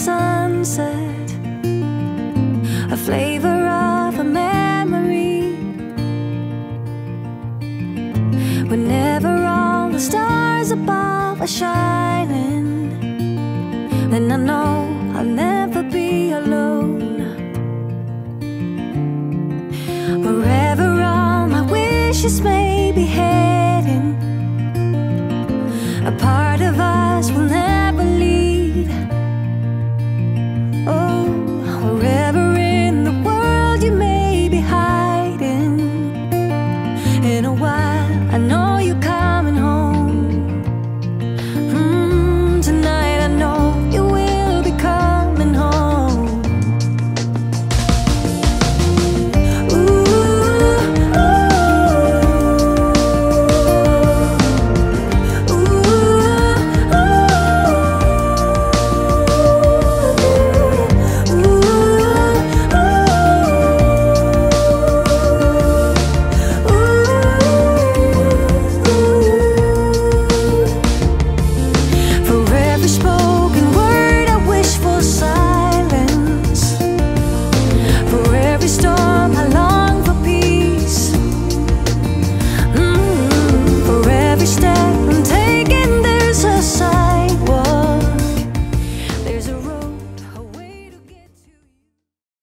sunset, a flavor of a memory. Whenever all the stars above are shining, then I know I'll never be alone. Wherever all my wishes may be heading, a part of us will never.